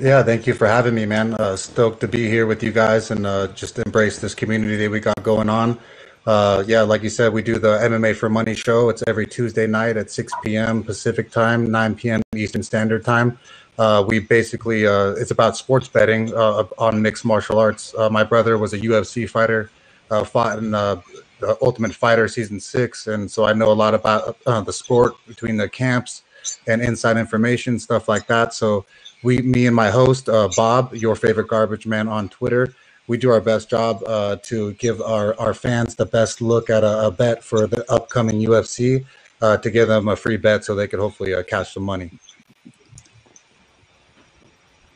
Yeah, thank you for having me, man. Uh, stoked to be here with you guys and uh, just embrace this community that we got going on. Uh, yeah, like you said, we do the MMA for Money show. It's every Tuesday night at 6 p.m. Pacific time, 9 p.m. Eastern Standard Time. Uh, we basically, uh, it's about sports betting uh, on mixed martial arts. Uh, my brother was a UFC fighter, uh, fought in the Ultimate Fighter season six. And so I know a lot about the sport between the camps and inside information, stuff like that. So we, me and my host, uh, Bob, your favorite garbage man on Twitter, we do our best job uh, to give our, our fans the best look at a, a bet for the upcoming UFC uh, to give them a free bet so they could hopefully uh, cash some money.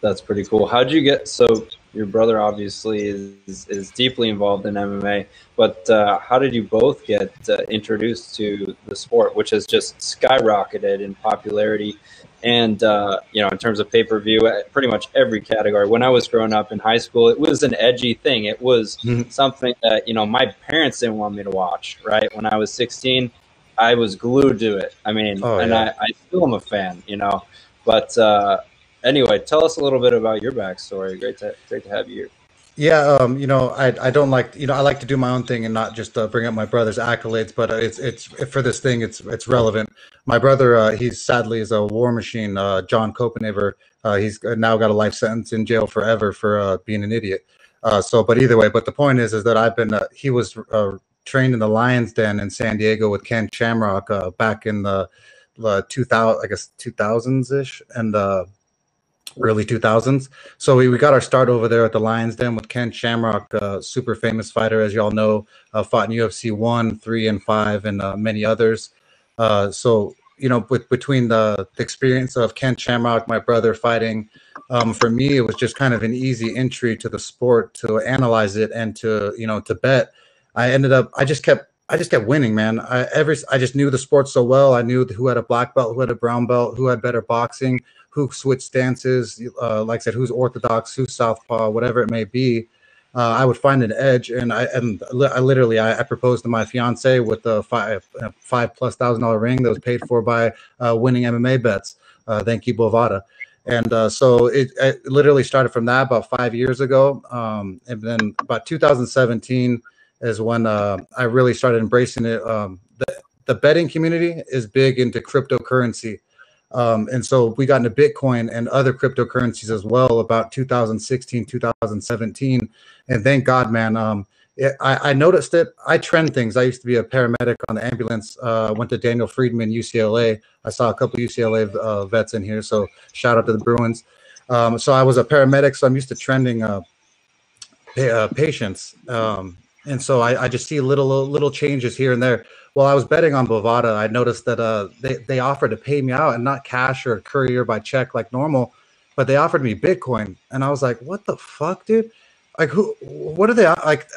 That's pretty cool. How'd you get so? Your brother obviously is is deeply involved in MMA, but uh, how did you both get uh, introduced to the sport, which has just skyrocketed in popularity? And uh, you know in terms of pay-per-view uh, pretty much every category. When i was growing up in high school it was an edgy thing. It was mm-hmm. something that you know my parents didn't want me to watch right? When i was 16 i was glued to it. I mean oh, and yeah. I, I, still am a fan you know? But uh, anyway tell us a little bit about your backstory. Great to great to have you here yeah, um, you know, I I don't like you know I like to do my own thing and not just uh, bring up my brother's accolades, but uh, it's it's for this thing it's it's relevant. My brother, uh, he's sadly is a war machine. Uh, John Koppenhaver, uh, he's now got a life sentence in jail forever for uh, being an idiot. so, but either way, but the point is, is that I've been he was trained in the Lions Den in San Diego with Ken Shamrock back in the, the 2000, I guess 2000s ish, and early 2000s. So we, we got our start over there at the Lions Den with Ken Shamrock, uh, super famous fighter, as y'all know, uh, fought in UFC 1, 3, and 5, and uh, many others. Uh, so, you know, with, between the, the, experience of Ken Shamrock, my brother fighting, um, for me, it was just kind of an easy entry to the sport to analyze it and to, you know, to bet. I ended up, I just kept I just kept winning, man. I every I just knew the sport so well. I knew who had a black belt, who had a brown belt, who had better boxing, who switch stances, uh, like I said, who's orthodox, who's southpaw, whatever it may be. Uh, I would find an edge, and I and I literally I, I proposed to my fiance with a five five plus thousand dollar ring that was paid for by uh, winning MMA bets. Uh, thank you, Bovada. And uh, so it, it, literally started from that about five years ago, um, and then about 2017 is when uh, I really started embracing it. Um, the, the betting community is big into cryptocurrency. Um, and so we got into Bitcoin and other cryptocurrencies as well about 2016, 2017. And thank God, man. Um, it, I, I, noticed it. I trend things. I used to be a paramedic on the ambulance. Uh, went to Daniel Freeman, UCLA. I saw a couple UCLA uh, vets in here. So shout out to the Bruins. Um, so I was a paramedic. So I'm used to trending uh, uh patients. Um, and so I, I, just see little little changes here and there. While I was betting on Bovada, I noticed that uh, they they offered to pay me out and not cash or courier by check like normal, but they offered me Bitcoin, and I was like, "What the fuck, dude? Like, who? What are they like?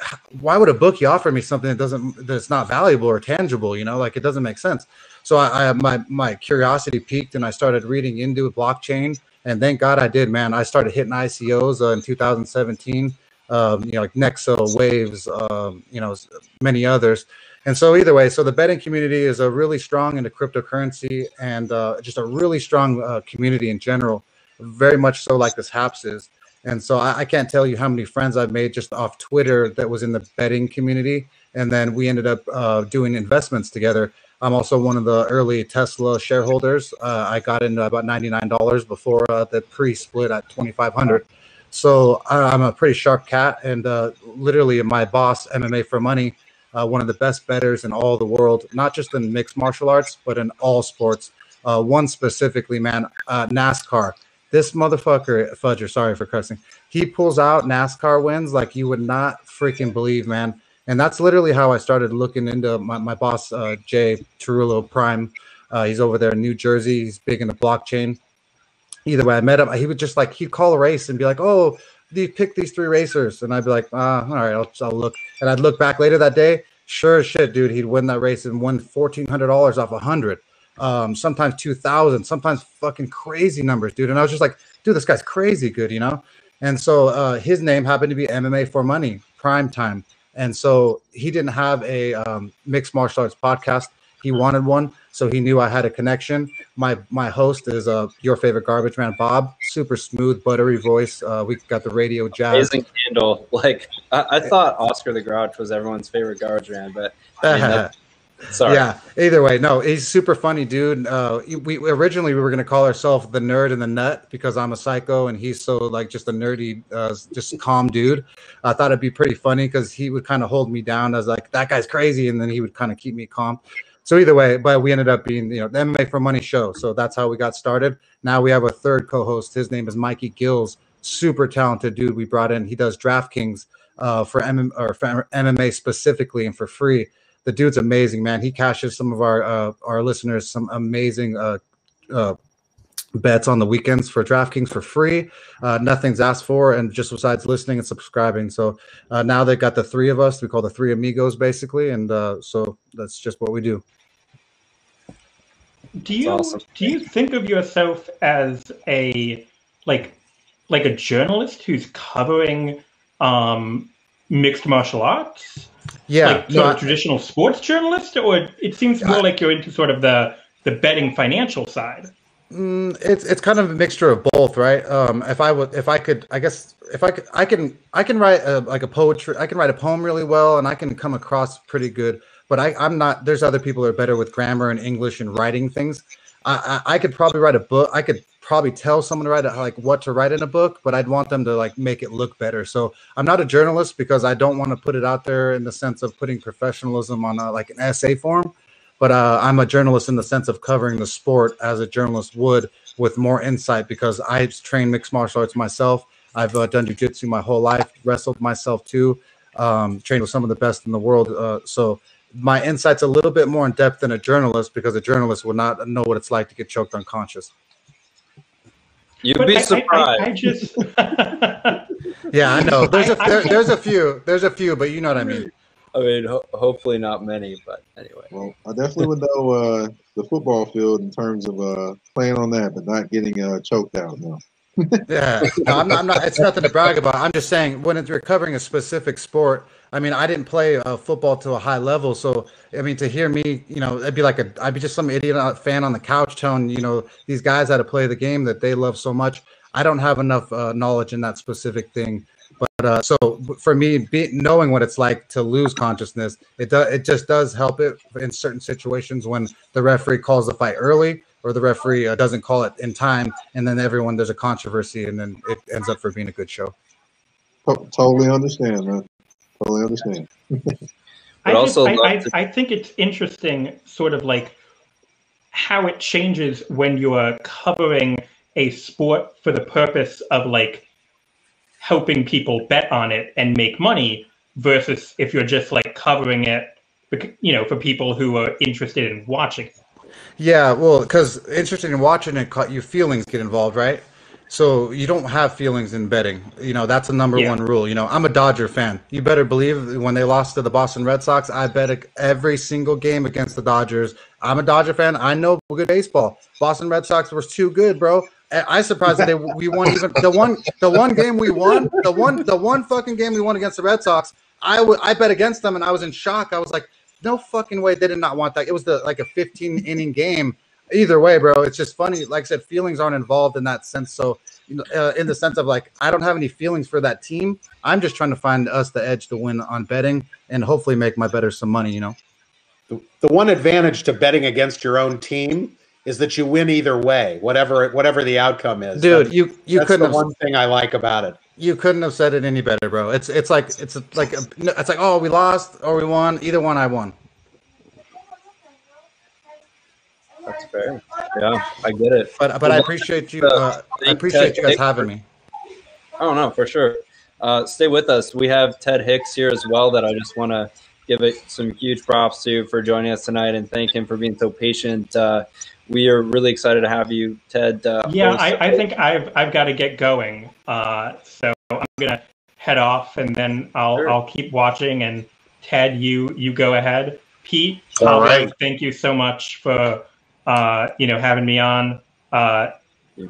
Why would a bookie offer me something that doesn't that's not valuable or tangible? You know, like it doesn't make sense." So I, I my my curiosity peaked, and I started reading into blockchain, and thank God I did, man. I started hitting ICOs uh, in 2017 um, you know, like Nexo, Waves, um, you know, many others. And so either way, so the betting community is a really strong into cryptocurrency and uh, just a really strong uh, community in general, very much so like this Happs is. And so I, I, can't tell you how many friends I've made just off Twitter that was in the betting community. And then we ended up uh, doing investments together. I'm also one of the early Tesla shareholders. Uh, I got in about $99 before uh, the pre-split at 2,500. So I'm a pretty sharp cat, and uh, literally my boss, MMA for Money, uh, one of the best betters in all the world, not just in mixed martial arts, but in all sports. Uh, one specifically, man, uh, NASCAR. This motherfucker, Fudger, sorry for cursing. He pulls out NASCAR wins like you would not freaking believe, man. And that's literally how I started looking into my, my boss, uh, Jay Tarullo Prime. Uh, he's over there in New Jersey. He's big into blockchain either way, I met him. He would just like he'd call a race and be like, "Oh, you pick these three racers," and I'd be like, "Ah, all right, I'll, I'll look." And I'd look back later that day. Sure as shit, dude, he'd win that race and won fourteen hundred dollars off a hundred. Um, sometimes two thousand, sometimes fucking crazy numbers, dude. And I was just like, dude, this guy's crazy good, you know. And so uh, his name happened to be MMA for Money, Prime Time. And so he didn't have a um, mixed martial arts podcast he wanted one, so he knew I had a connection. My my host is uh your favorite garbage man, Bob. Super smooth, buttery voice. Uh, we got the radio jazz. Amazing handle. Like I, I thought Oscar the Grouch was everyone's favorite garbage man, but I mean, that, Sorry. Yeah. Either way, no, he's super funny, dude. Uh, we originally we were gonna call ourselves the nerd and the nut because I'm a psycho and he's so like just a nerdy, uh, just calm dude. I thought it'd be pretty funny because he would kind of hold me down as like that guy's crazy, and then he would kind of keep me calm. So either way, but we ended up being you know the MMA for Money show. So that's how we got started. Now we have a third co-host. His name is Mikey Gills. Super talented dude. We brought in. He does DraftKings uh, for, MM, or for MMA specifically and for free the dude's amazing, man. He cashes some of our uh, our listeners some amazing uh, uh, bets on the weekends for DraftKings for free. Uh, nothing's asked for, and just besides listening and subscribing. So uh, now they've got the three of us. We call the three amigos basically, and uh, so that's just what we do. Do you awesome. do you think of yourself as a like like a journalist who's covering um, mixed martial arts? Yeah, like sort of traditional sports journalist, or it seems more like you're into sort of the the betting financial side. Mm, it's it's kind of a mixture of both, right? Um, if I would, if I could, I guess if I could, I can I can write a, like a poetry, I can write a poem really well, and I can come across pretty good. But I, I'm not. There's other people who are better with grammar and English and writing things. I, I, I could probably write a book. I could probably tell someone to write it, like what to write in a book, but I'd want them to like make it look better. So I'm not a journalist because I don't want to put it out there in the sense of putting professionalism on a, like an essay form. But uh, I'm a journalist in the sense of covering the sport as a journalist would with more insight because I've trained mixed martial arts myself. I've uh, done jujitsu my whole life, wrestled myself too, um, trained with some of the best in the world. Uh, so my insight's a little bit more in depth than a journalist because a journalist would not know what it's like to get choked unconscious. You'd but be I, surprised. I, I, just yeah, I know. There's a there, there's a few. There's a few, but you know what I mean. I mean, ho- hopefully not many, but anyway. Well, I definitely would know uh, the football field in terms of uh, playing on that, but not getting uh, choked out. No. yeah, no, I'm not, I'm not. It's nothing to brag about. I'm just saying when it's recovering a specific sport I mean, I didn't play uh, football to a high level, so I mean, to hear me, you know, it'd be like a, I'd be just some idiot uh, fan on the couch telling, you know, these guys how to play the game that they love so much. I don't have enough uh, knowledge in that specific thing, but uh, so for me, be, knowing what it's like to lose consciousness, it does, it just does help it in certain situations when the referee calls the fight early or the referee uh, doesn't call it in time, and then everyone there's a controversy, and then it ends up for being a good show. Totally understand, man totally understand. I, also I, I, I think it's interesting, sort of like how it changes when you are covering a sport for the purpose of like helping people bet on it and make money versus if you're just like covering it you know for people who are interested in watching yeah well because interested in watching it your feelings get involved right so you don't have feelings in betting. You know, that's a number yeah. one rule. You know, I'm a Dodger fan. You better believe when they lost to the Boston Red Sox, I bet every single game against the Dodgers. I'm a Dodger fan. I know good baseball. Boston Red Sox was too good, bro. I surprised that they, we won even the one the one game we won the one the one fucking game we won against the Red Sox. I, w- I bet against them and I was in shock. I was like, no fucking way they did not want that. It was the like a 15 inning game either way, bro, it's just funny. Like I said, feelings aren't involved in that sense. So, you know, uh, in the sense of like, I don't have any feelings for that team. I'm just trying to find us the edge to win on betting and hopefully make my betters some money. You know, the, the one advantage to betting against your own team is that you win either way, whatever whatever the outcome is. Dude, that's, you you couldn't. The have, one thing I like about it. You couldn't have said it any better, bro. It's it's like it's like it's like oh we lost or we won. Either one, I won. That's fair. Yeah, I get it. But but I appreciate you. Uh, I appreciate you guys having me. Oh no, for sure. Uh, stay with us. We have Ted Hicks here as well. That I just want to give it some huge props to for joining us tonight and thank him for being so patient. Uh, we are really excited to have you, Ted. Uh, yeah, I, I, think I've I've got to get going. Uh, so I'm gonna head off, and then I'll sure. I'll keep watching. And Ted, you you go ahead. Pete, All right. thank you so much for uh, you know, having me on. Uh,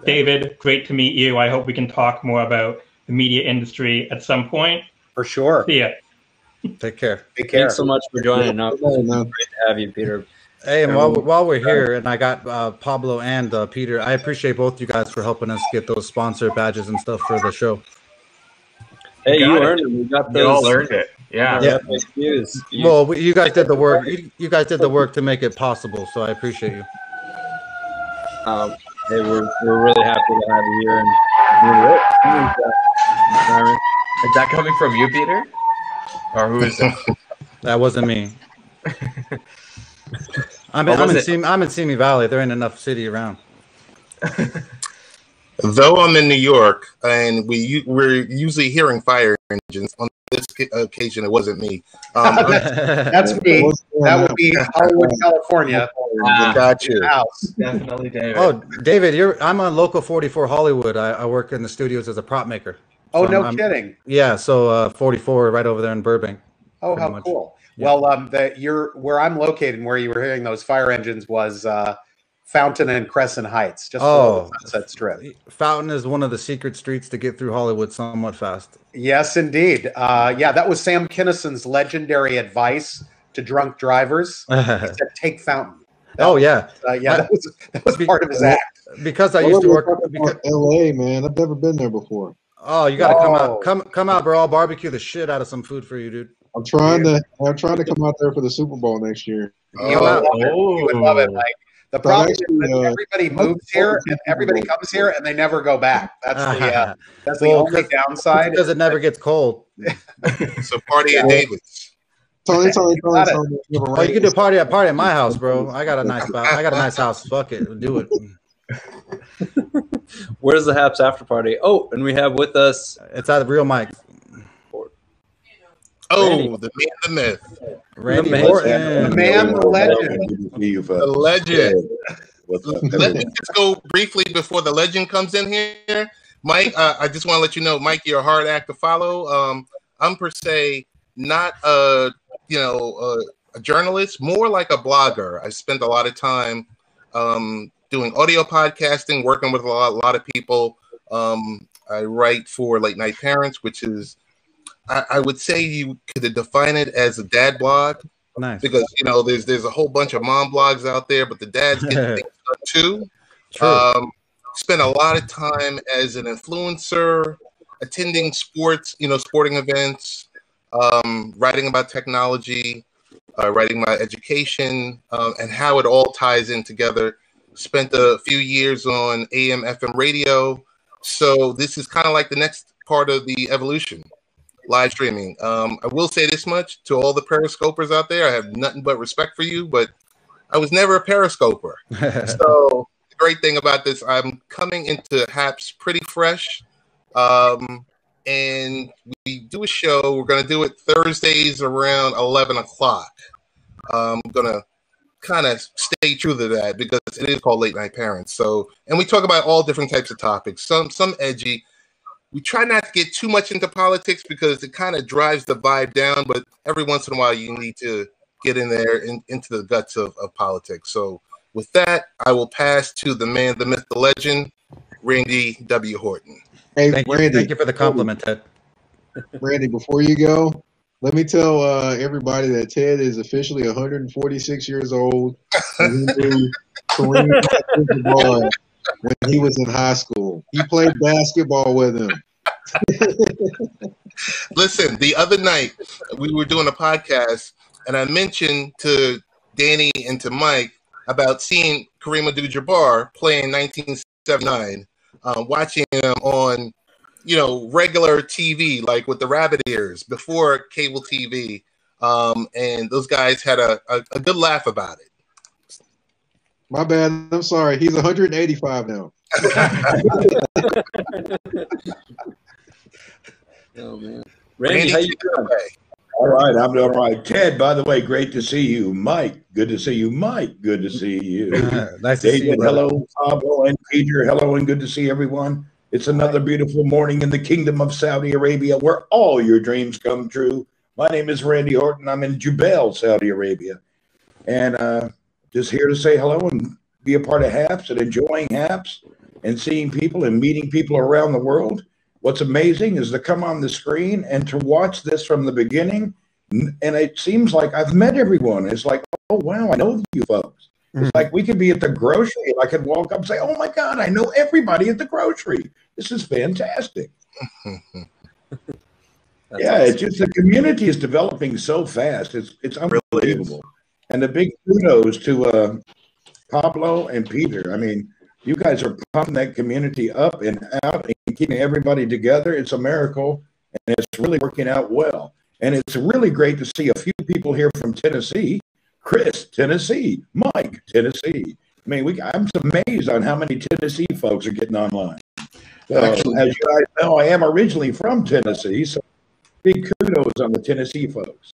David, great to meet you. I hope we can talk more about the media industry at some point. For sure. See ya. Take care. Take care. Thanks so much for joining. Yeah. great to have you, Peter. Hey, and while, while we're here, and I got uh, Pablo and uh, Peter, I appreciate both you guys for helping us get those sponsor badges and stuff for the show. Hey, you, got it. earned it. You got You all earned it. Yeah. Yeah. You- Well, you guys did the work. You, you guys did the work to make it possible, so I appreciate you. um, hey, we're, we're really happy to have you here. And you're right. Is that coming from you, Peter? Or who is it? That wasn't me. I'm in, What I'm in. Simi, I'm in Simi Valley. There ain't enough city around. Though I'm in New York and we u- we're usually hearing fire engines, on this occasion it wasn't me. Um, That's me. That would be Hollywood, California. Ah, got you. House. definitely David. oh, David, you're. I'm on Local 44 Hollywood. I, I work in the studios as a prop maker. Oh, So no I'm- kidding. Yeah, so uh, 44 right over there in Burbank. Oh, how much. cool. Yeah. Well, um, the, you're where I'm located and where you were hearing those fire engines was uh, Fountain and Crescent Heights, just below Oh. the Sunset Strip. Fountain is one of the secret streets to get through Hollywood somewhat fast. Yes, indeed. Uh, yeah, that was Sam Kinison's legendary advice to drunk drivers. He said, "Take Fountain." oh yeah, Uh, yeah, that was that was part of his act. because I Well, used to work. talking Because, L.A. Man, I've never been there before. oh, you got to come Oh. out, come come out, bro. I'll barbecue the shit out of some food for you, dude. I'm trying to. I'm trying to come out there for the Super Bowl next year. You would love it. You would love it, Mike. The But problem is actually, that uh, everybody moves here and everybody comes here and they never go back. That's the uh, that's the Well, only downside. because it never gets cold. So party at David's. Tony, Tony, Tony, Tony. you have a Oh, you can do a party at party at my house, bro. I got a nice, ba- I got a nice house. Fuck it, do it. Where's the Happs after party? Oh, and we have with us It's at real Mike. Oh, the man, the myth, Randy man. The Horton. man, the legend. Good to see you, the legend. Let me just go briefly before the legend comes in here. Mike, uh, I just want to let you know, Mike, you're a hard act to follow. Um, I'm per se not a you know a, a journalist, more like a blogger. I spent a lot of time um, doing audio podcasting, working with a lot, a lot of people. Um, I write for Late Night Parents, which is I, I would say you could define it as a dad blog Nice. because you know there's there's a whole bunch of mom blogs out there, but the dads get things done too. True. Um, spent a lot of time as an influencer, attending sports, you know, sporting events, um, writing about technology, uh, writing my education, um, and how it all ties in together. Spent a few years on AM, FM radio. So this is kind of like the next part of the evolution, live streaming. Um, I will say this much to all the periscopers out there: I have nothing but respect for you, but I was never a periscoper. So the great thing about this, I'm coming into Happs pretty fresh. Um, and we do a show. We're going to do it Thursdays around 11 o'clock. I'm going to kind of stay true to that because it is called Late Night Parents. So, and we talk about all different types of topics, some, some edgy. We try not to get too much into politics because it kind of drives the vibe down, but every once in a while you need to get in there in, into the guts of, of politics. So, with that, I will pass to the man, the myth, the legend, Randy W. Horton. Hey, thank you, Randy. thank you for the compliment, Ted. Randy, before you go, let me tell uh, everybody that Ted is officially 146 years old. When he was in high school. He played basketball with him. Listen, the other night we were doing a podcast, and I mentioned to Danny and to Mike about seeing Kareem Abdul-Jabbar play in 1979, uh, watching him on, you know, regular TV, like with the rabbit ears before cable TV, um, and those guys had a, a, a good laugh about it. My bad. I'm sorry. He's 185 now. oh man, Randy, Randy, how you doing? away. All right, I'm doing all right. Ted, by the way, great to see you. Mike, good to see you. Mike, good to see you. nice to see you. David, brother. hello. Pablo and Peter, hello, and good to see everyone. It's another beautiful morning in the kingdom of Saudi Arabia where all your dreams come true. My name is Randy Horton. I'm in Jubail, Saudi Arabia. And uh, just here to say hello and be a part of Happs and enjoying Happs and seeing people and meeting people around the world. What's amazing is to come on the screen and to watch this from the beginning. And it seems like I've met everyone. It's like, oh wow, I know you folks. It's Mhm. like we could be at the grocery and I could walk up and say, oh my god, I know everybody at the grocery. This is fantastic. Yeah, awesome. it's just the community is developing so fast. It's it's unbelievable. And the big kudos to uh, Pablo and Peter. I mean, you guys are pumping that community up and out and keeping everybody together. It's a miracle, and it's really working out well. And it's really great to see a few people here from Tennessee. Chris, Tennessee. Mike, Tennessee. I mean, we, I'm amazed on how many Tennessee folks are getting online. Actually- as you guys know, I am originally from Tennessee, so big kudos on the Tennessee folks.